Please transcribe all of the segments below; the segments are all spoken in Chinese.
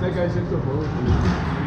再开先做服务。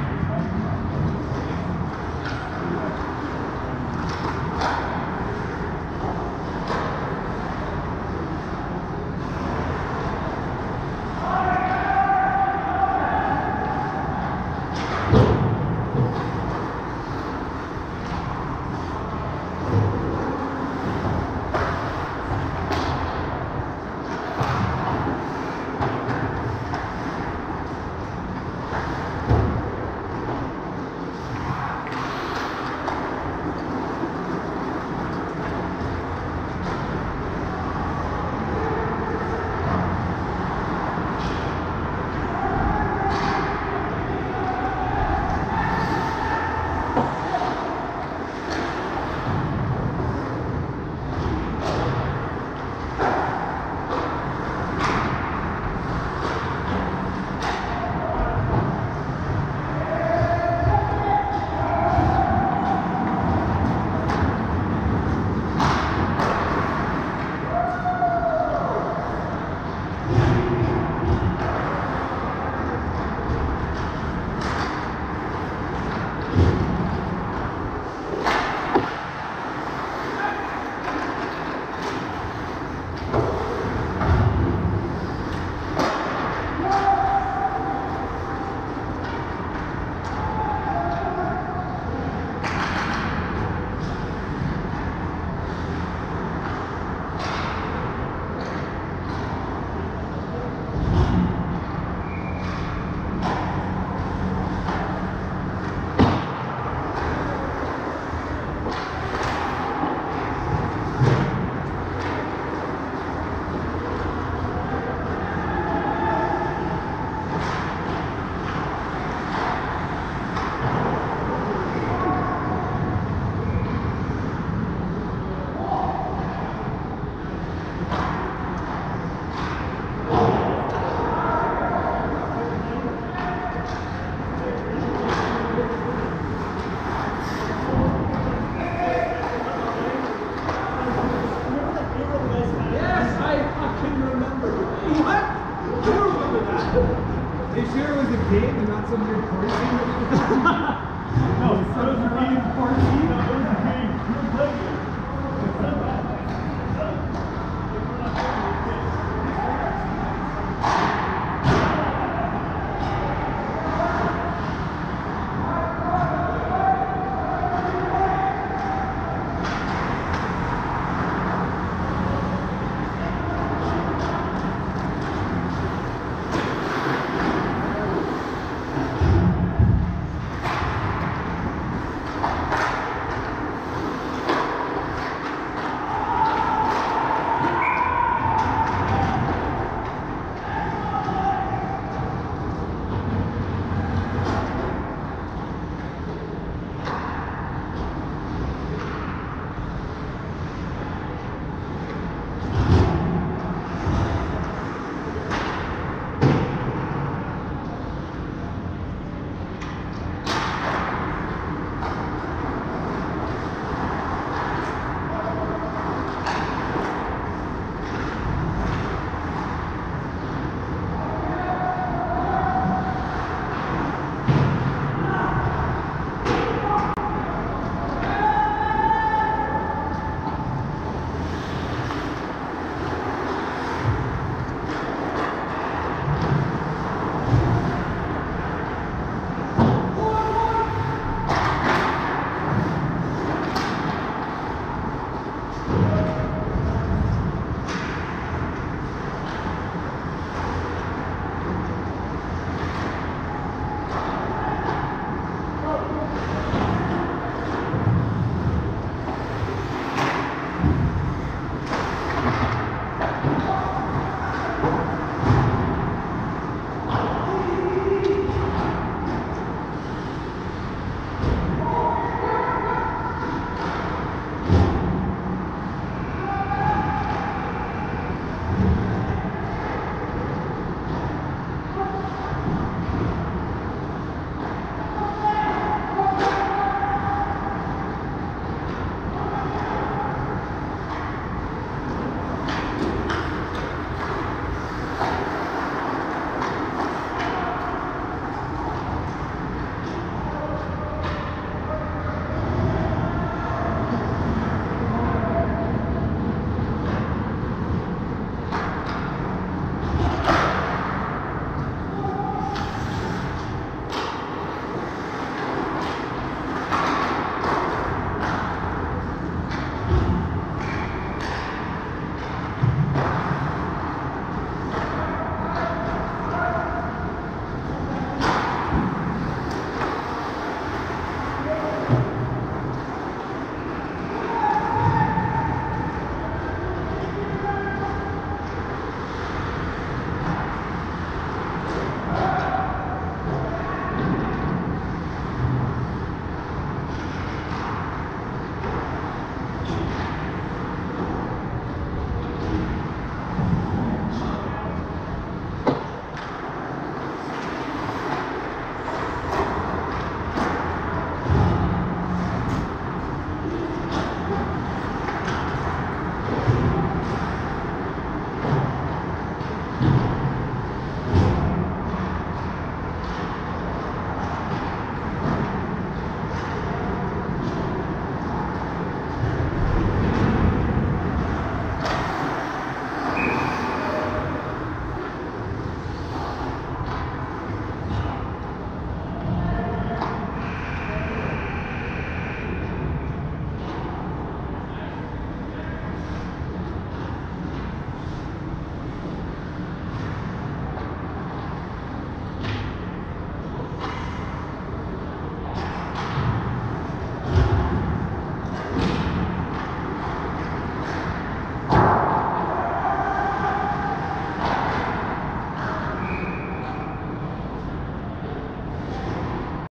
Thank you.